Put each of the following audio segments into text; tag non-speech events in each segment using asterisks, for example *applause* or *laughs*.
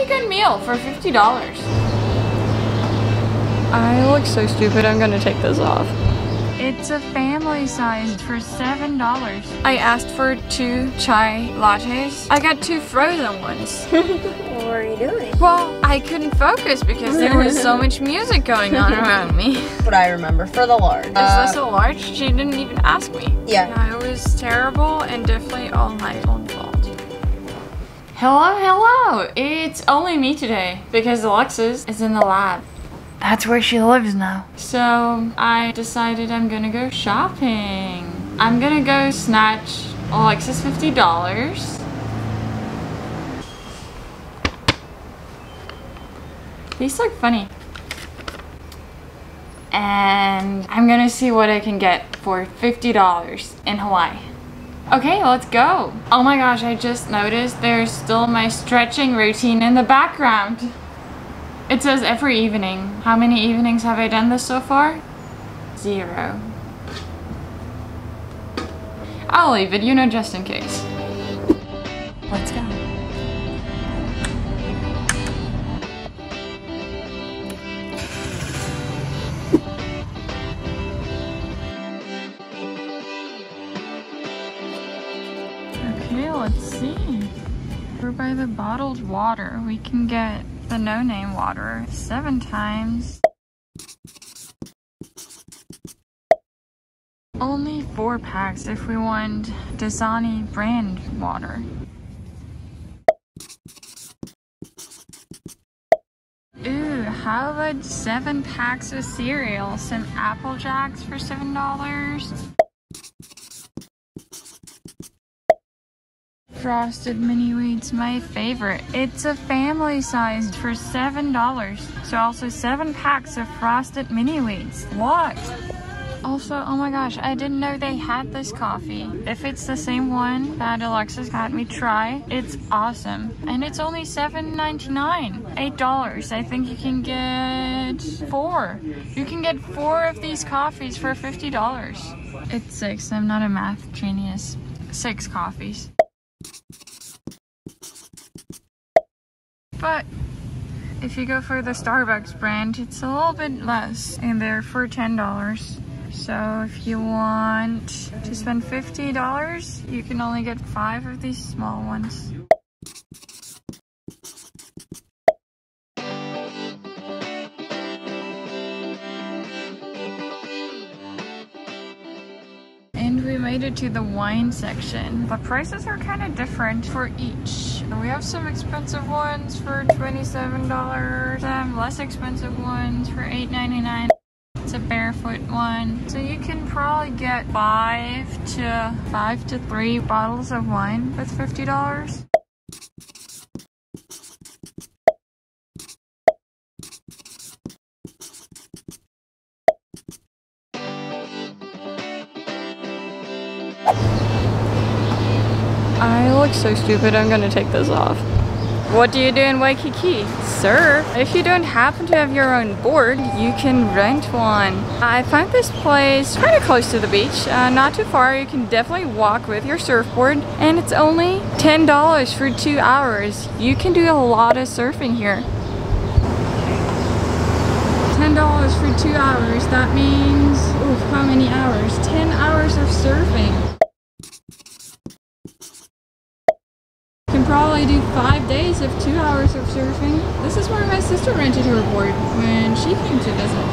pretty good meal for $50. I look so stupid, I'm gonna take this off. It's a family sized for $7. I asked for two chai lattes. I got two frozen ones. *laughs* What were you doing? well, I couldn't focus because there was so much music going on around me. *laughs* Is What I remember for the large. Is this uh, a large? She didn't even ask me. yeah. Yeah, it was terrible and definitely all my own fault. Hello, hello! It's only me today because Alexus is in the lab. That's where she lives now. So I decided I'm gonna go shopping. I'm gonna go snatch Alexus $50. These look funny. And I'm gonna see what I can get for $50 in Hawaii. Okay, let's go. Oh my gosh, I just noticed there's still my stretching routine in the background. It says every evening. How many evenings have I done this so far? Zero. I'll leave it, you know, just in case. Let's go. Okay, let's see. We're by the bottled water. We can get the no-name water seven times. Only four packs if we want Dasani brand water. Ooh, how about seven packs of cereal? Some Apple Jacks for $7. Frosted mini wheats, my favorite. It's a family sized for seven dollars. So also seven packs of frosted mini wheats. What? Also, oh my gosh, I didn't know they had this coffee. If it's the same one that Alexus had me try, it's awesome. And it's only $7.99. $8. I think you can get four. You can get four of these coffees for $50. It's six. I'm not a math genius. Six coffees. But if you go for the Starbucks brand, it's a little bit less and they're for $10. So if you want to spend $50, you can only get five of these small ones. And we made it to the wine section. The prices are kind of different for each. We have some expensive ones for $27, some less expensive ones for $8.99. It's a barefoot one. So you can probably get five to five to three bottles of wine with $50. Look so stupid, I'm gonna take this off. What do you do in Waikiki? Sir, if you don't happen to have your own board, you can rent one. I found this place kind of close to the beach, uh, not too far. You can definitely walk with your surfboard, and it's only $10 for two hours. You can do a lot of surfing here. $10 for two hours, that means, oof, how many hours? 10 hours of surfing. Probably do five days of two hours of surfing. This is where my sister rented her board when she came to visit.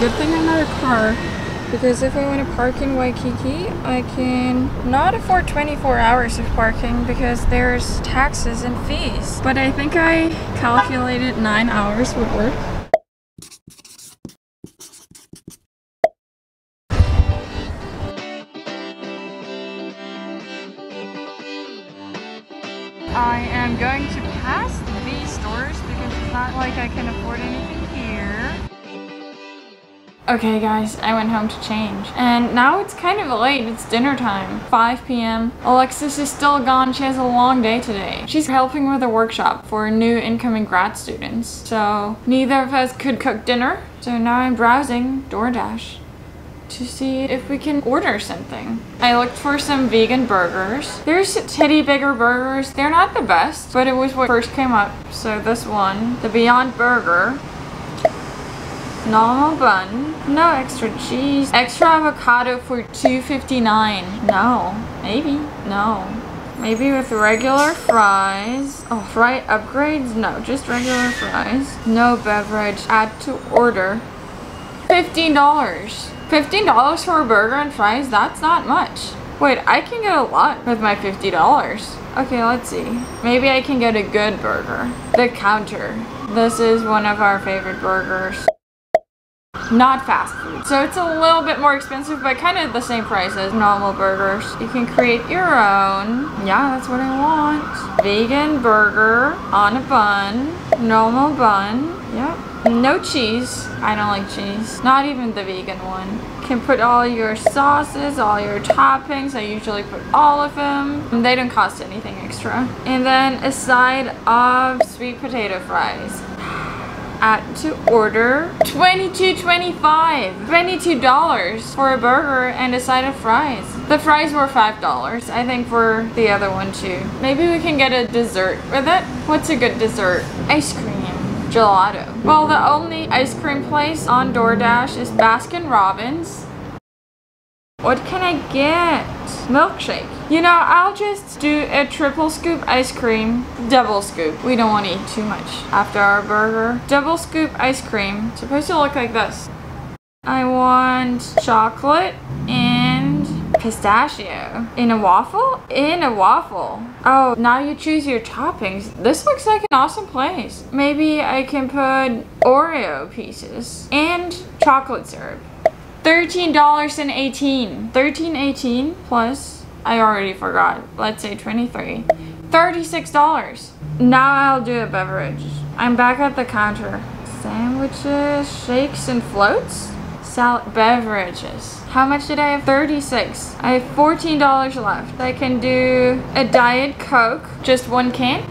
Good thing I'm not a car because if I want to park in Waikiki, I can not afford 24 hours of parking because there's taxes and fees. But I think I calculated nine hours would work. I am going to pass these stores because it's not like I can afford anything here. Okay guys, I went home to change. And now it's kind of late, it's dinner time, 5 p.m. Alexus is still gone, she has a long day today. She's helping with a workshop for new incoming grad students. So neither of us could cook dinner, so now I'm browsing DoorDash. To see if we can order something. I looked for some vegan burgers. There's Teddy Bigger burgers. They're not the best, but it was what first came up. So this one, the Beyond Burger. Normal bun. No extra cheese. Extra avocado for $2.59. No. Maybe. No. Maybe with regular fries. Oh, fry upgrades? No, just regular fries. No beverage. Add to order. $15. $15 for a burger and fries? That's not much. Wait, I can get a lot with my $50. Okay, let's see. Maybe I can get a good burger. The counter. This is one of our favorite burgers not fast food. So it's a little bit more expensive, but kind of the same price as normal burgers. You can create your own. Yeah, that's what I want. Vegan burger on a bun, normal bun. Yep. No cheese. I don't like cheese. Not even the vegan one. Can put all your sauces, all your toppings. I usually put all of them. They don't cost anything extra. And then a side of sweet potato fries at to order $22.25 $22 for a burger and a side of fries. The fries were $5 I think for the other one too. Maybe we can get a dessert with it. What's a good dessert? Ice cream. Gelato. Well the only ice cream place on DoorDash is Baskin Robbins what can I get? Milkshake. You know, I'll just do a triple scoop ice cream, double scoop. We don't want to eat too much after our burger. Double scoop ice cream. It's supposed to look like this. I want chocolate and pistachio. In a waffle? In a waffle. Oh, now you choose your toppings. This looks like an awesome place. Maybe I can put Oreo pieces and chocolate syrup. $13.18. 13.18 plus, I already forgot, let's say 23. $36. Now I'll do a beverage. I'm back at the counter. Sandwiches, shakes, and floats? Salad, beverages. How much did I have? 36. I have $14 left. I can do a Diet Coke, just one can.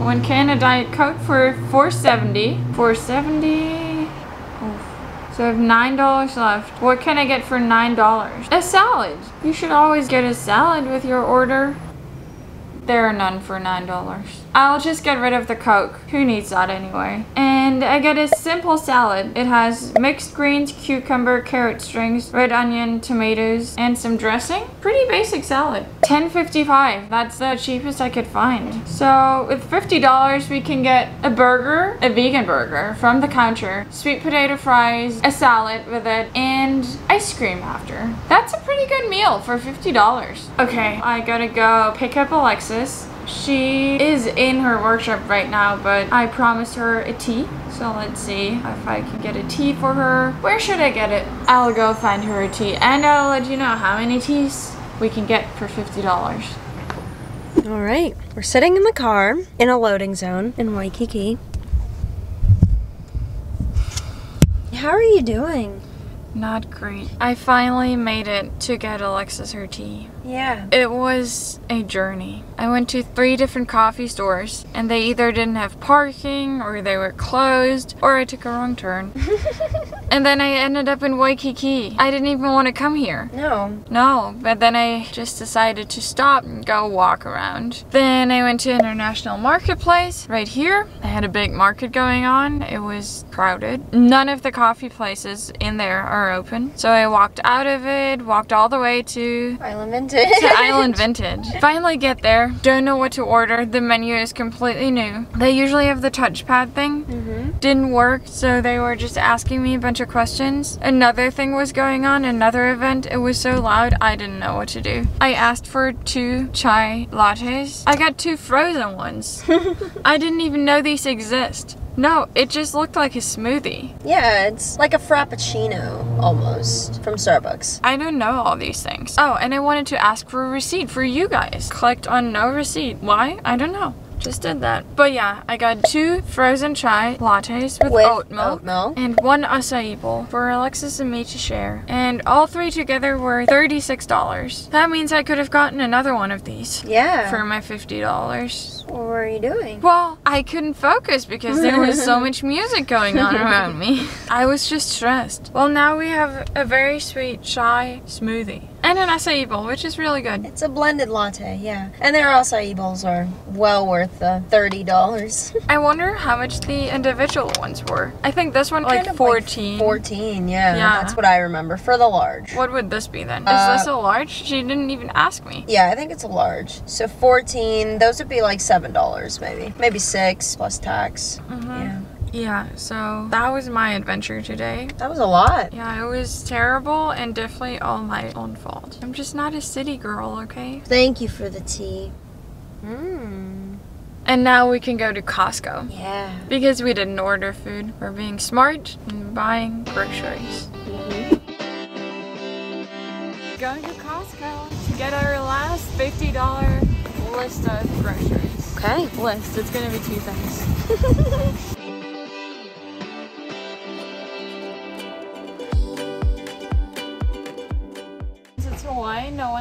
One can of Diet Coke for 470. 470. So I have $9 left. What can I get for $9? A salad. You should always get a salad with your order. There are none for $9. I'll just get rid of the Coke. Who needs that anyway? And I get a simple salad. It has mixed greens, cucumber, carrot strings, red onion, tomatoes, and some dressing. Pretty basic salad. $10.55. That's the cheapest I could find. So with $50, we can get a burger, a vegan burger from the counter, sweet potato fries, a salad with it, and ice cream after. That's a pretty good meal for $50. Okay, I gotta go pick up Alexus she is in her workshop right now, but I promised her a tea. So let's see if I can get a tea for her. Where should I get it? I'll go find her a tea and I'll let you know how many teas we can get for $50. All right, we're sitting in the car in a loading zone in Waikiki. How are you doing? Not great. I finally made it to get Alexus her tea. Yeah. It was a journey. I went to three different coffee stores and they either didn't have parking or they were closed or I took a wrong turn. *laughs* and then I ended up in Waikiki. I didn't even want to come here. No. No, but then I just decided to stop and go walk around. Then I went to International Marketplace right here. They had a big market going on. It was crowded. None of the coffee places in there are open. So I walked out of it, walked all the way to Island Vintage. to *laughs* Island Vintage. Finally get there. Don't know what to order. The menu is completely new. They usually have the touchpad thing. Mm -hmm. Didn't work, so they were just asking me a bunch of questions. Another thing was going on, another event. It was so loud, I didn't know what to do. I asked for two chai lattes. I got two frozen ones. *laughs* I didn't even know these exist. No, it just looked like a smoothie. Yeah, it's like a frappuccino almost from Starbucks. I don't know all these things. Oh, and I wanted to ask for a receipt for you guys. Clicked on no receipt. Why? I don't know just did that. But yeah, I got two frozen chai lattes with, With oat milk. oat milk. And one acai bowl for Alexus and me to share. And all three together were $36. That means I could have gotten another one of these Yeah. for my $50. what were you doing? Well, I couldn't focus because there was so *laughs* much music going on around me. *laughs* I was just stressed. Well, now we have a very sweet chai smoothie and an acai bowl, which is really good. It's a blended latte, yeah. And their acai bowls are well worth the $30. *laughs* I wonder how much the individual ones were. I think this one like Kind of 14. 14, yeah, Yeah. That's what I remember for the large. What would this be then? Is Uh, this a large? She didn't even ask me. Yeah, I think it's a large. So 14, those would be like $7 maybe. Maybe 6 plus tax. Mhm. Yeah. Yeah, so that was my adventure today. That was a lot. Yeah, it was terrible and definitely all my own fault. I'm just not a city girl, okay? Thank you for the tea. Mmm. And now we can go to Costco. Yeah. Because we didn't order food. We're being smart and buying groceries. Mm-hmm. Going to Costco to get our last $50 list of groceries. Okay. List, it's gonna be two things. *laughs*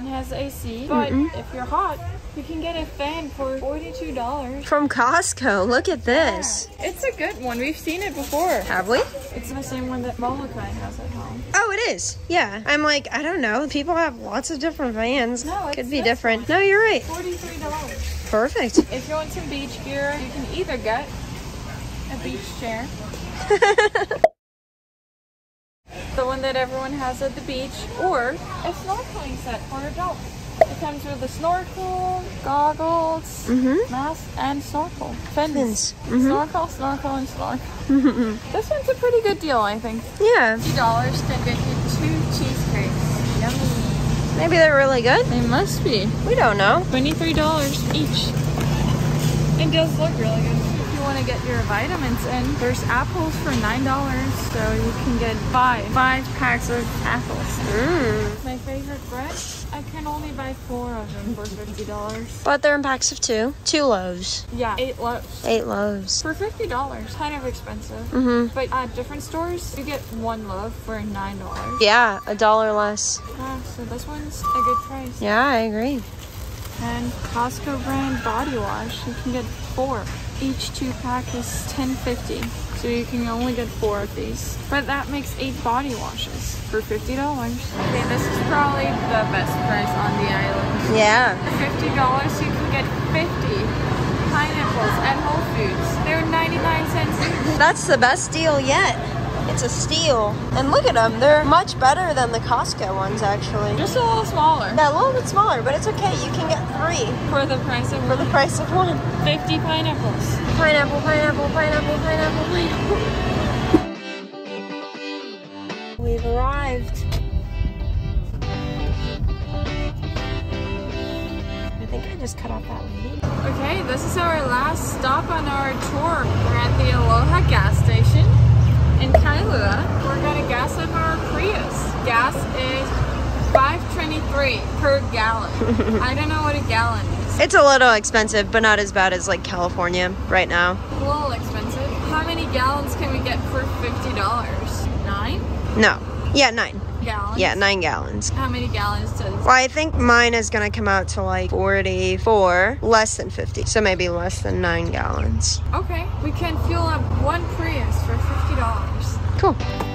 one has AC. But if you're hot, you can get a fan for $42. From Costco. Look at this. It's a good one. We've seen it before. Have we? It's the same one that Molokai has at home. Oh, it is. Yeah. I'm like, I don't know. People have lots of different fans. No, it's Could be different. No, you're right. $43. Perfect. If you want some beach gear, you can either get a beach chair, *laughs* one that everyone has at the beach, or a snorkeling set for adults. It comes with a snorkel, goggles, mm-hmm. mask, and snorkel. Fins. Fins. Mhm. Snorkel, snorkel, and snorkel. this one's a pretty good deal, I think. Yeah. $50 can get you two cheesecakes. Yummy. Maybe they're really good. They must be. We don't know. $23 each. It does look really good. You want to get your vitamins in, there's apples for $9. So you can get five, five packs of apples. Mm. My favorite bread, I can only buy four of them for $50. But they're in packs of two. Two loaves. Yeah, eight loaves. Eight loaves. For $50, kind of expensive. Mm-hmm. But at different stores, you get one loaf for $9. Yeah, a dollar less. Yeah, so this one's a good price. Yeah, I agree. And Costco brand body wash, you can get four. Each two pack is $10.50. So you can only get four of these. But that makes eight body washes for $50. Okay, this is probably the best price on the island. Yeah. For $50, you can get 50 pineapples at Whole Foods. They're 99 cents each. That's the best deal yet. It's a steal. And look at them. They're much better than the Costco ones, actually. Just a little smaller They're a little bit smaller, but it's okay. You can get three for the price of for the price of one. 50 pineapples. Pineapple, pineapple, pineapple, pineapple, pineapple. We've arrived. I think I just cut off that lady. Okay, this is our last stop on our tour. We're at the Aloha gas station in Kailua. We're gonna gas up our Prius. Gas is 5.23 per gallon. *laughs* I don't know what a gallon is. It's a little expensive, but not as bad as like California right now. A little expensive. How many gallons can we get for $50? Nine No. Yeah, nine. Gallons? Yeah, nine gallons. How many gallons does Well, I think mine is gonna come out to like 44, less than 50. So maybe less than nine gallons. Okay, we can fuel up one Prius for $50. Cool.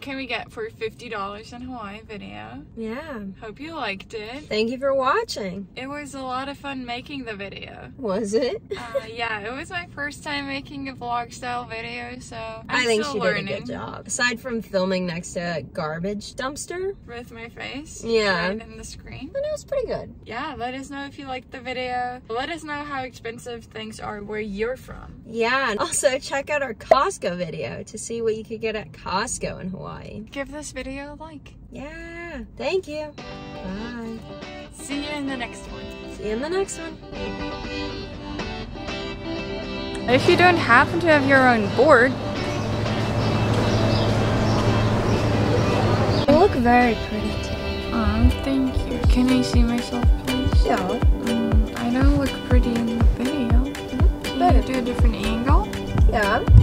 What can we get for $50 in Hawaii video. Yeah. Hope you liked it. Thank you for watching. It was a lot of fun making the video. Was it? Uh, *laughs* yeah, it was my first time making a vlog style video, so I'm I think she learning did a good job. Aside from filming next to a garbage dumpster, with my face. Yeah. Right in the screen. then it was pretty good. Yeah, let us know if you liked the video. Let us know how expensive things are where you're from. Yeah, and also check out our Costco video to see what you could get at Costco in Hawaii. Give this video a like. Yeah. Yeah, thank you. Bye. See you in the next one. See you in the next one. If you don't happen to have your own board, You look very pretty too. Um, thank you. Can I see myself, please? Yeah. Mm, I don't look pretty in the video. Can better. you do a different angle? Yeah.